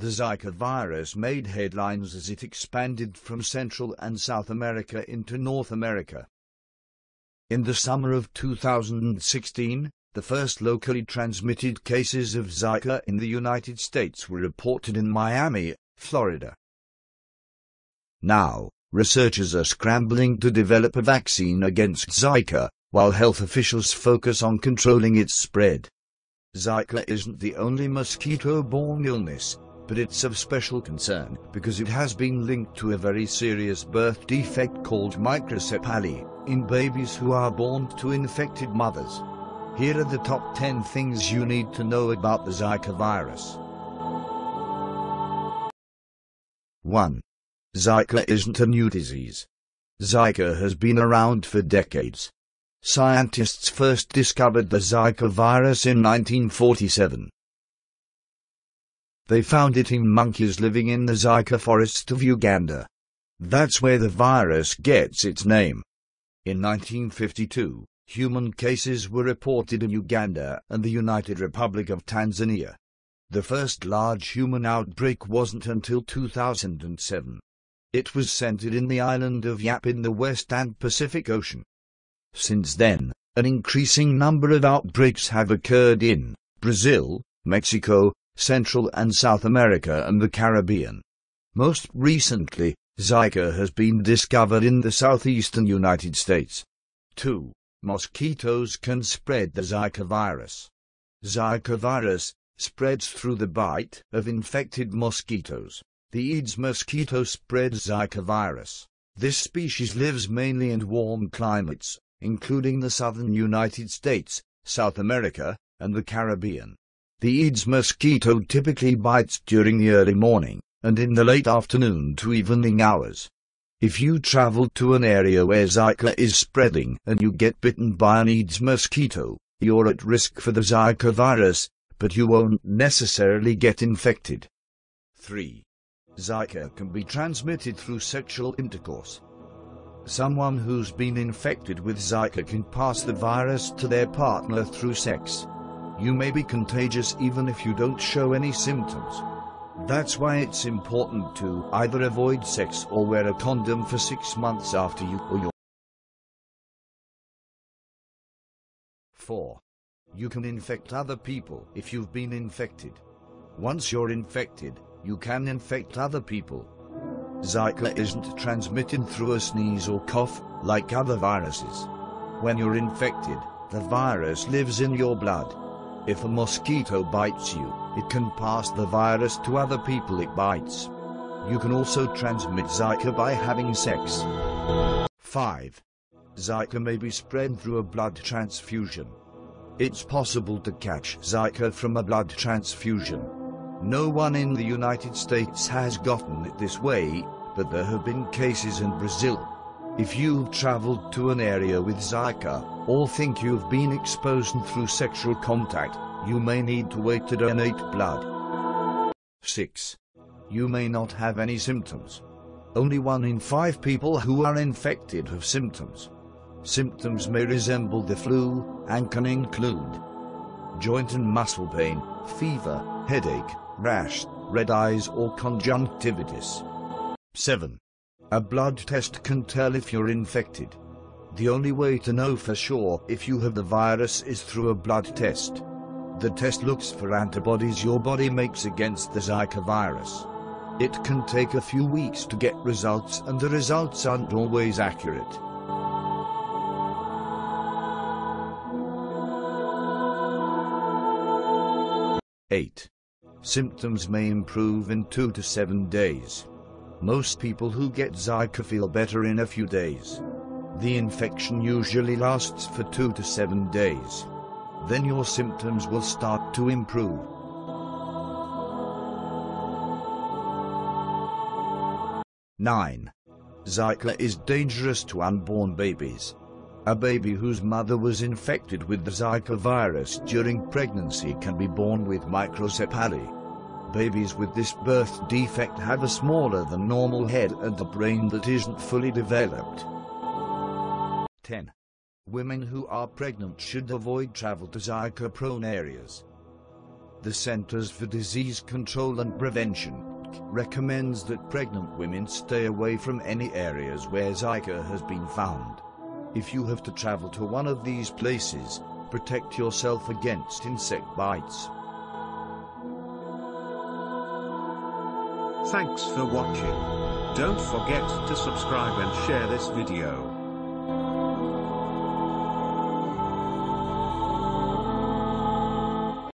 The Zika virus made headlines as it expanded from Central and South America into North America. In the summer of 2016, the first locally transmitted cases of Zika in the United States were reported in Miami, Florida. Now, researchers are scrambling to develop a vaccine against Zika, while health officials focus on controlling its spread. Zika isn't the only mosquito-borne illness, but it's of special concern because it has been linked to a very serious birth defect called microcephaly in babies who are born to infected mothers. Here are the top 10 things you need to know about the Zika virus. 1. Zika isn't a new disease. Zika has been around for decades. Scientists first discovered the Zika virus in 1947. They found it in monkeys living in the Zika forest of Uganda. That's where the virus gets its name. In 1952, human cases were reported in Uganda and the United Republic of Tanzania. The first large human outbreak wasn't until 2007. It was centered in the island of Yap in the West and Pacific Ocean. Since then, an increasing number of outbreaks have occurred in Brazil, Mexico, Central and South America and the Caribbean. Most recently, Zika has been discovered in the southeastern United States. 2. Mosquitoes can spread the Zika virus. Zika virus spreads through the bite of infected mosquitoes. The Aedes mosquito spreads Zika virus. This species lives mainly in warm climates, including the southern United States, South America, and the Caribbean. The Aedes mosquito typically bites during the early morning and in the late afternoon to evening hours. If you travel to an area where Zika is spreading and you get bitten by an Aedes mosquito, you're at risk for the Zika virus, but you won't necessarily get infected. 3. Zika can be transmitted through sexual intercourse. Someone who's been infected with Zika can pass the virus to their partner through sex. You may be contagious even if you don't show any symptoms. That's why it's important to either avoid sex or wear a condom for six months after you or your 4. You can infect other people if you've been infected. Once you're infected, you can infect other people. Zika isn't transmitted through a sneeze or cough, like other viruses. When you're infected, the virus lives in your blood. If a mosquito bites you, it can pass the virus to other people it bites. You can also transmit Zika by having sex. 5. Zika may be spread through a blood transfusion. It's possible to catch Zika from a blood transfusion. No one in the United States has gotten it this way, but there have been cases in Brazil. If you've traveled to an area with Zika, or think you've been exposed through sexual contact, you may need to wait to donate blood. 6. You may not have any symptoms. Only one in five people who are infected have symptoms. Symptoms may resemble the flu and can include joint and muscle pain, fever, headache, rash, red eyes or conjunctivitis. 7. A blood test can tell if you're infected. The only way to know for sure if you have the virus is through a blood test. The test looks for antibodies your body makes against the Zika virus. It can take a few weeks to get results and the results aren't always accurate. Eight. Symptoms may improve in two to seven days. Most people who get Zika feel better in a few days. The infection usually lasts for two to seven days. Then your symptoms will start to improve. Nine. Zika is dangerous to unborn babies. A baby whose mother was infected with the Zika virus during pregnancy can be born with microcephaly. Babies with this birth defect have a smaller than normal head and a brain that isn't fully developed. 10. Women who are pregnant should avoid travel to Zika-prone areas. The Centers for Disease Control and Prevention recommends that pregnant women stay away from any areas where Zika has been found. If you have to travel to one of these places, protect yourself against insect bites. Thanks for watching. Don't forget to subscribe and share this video.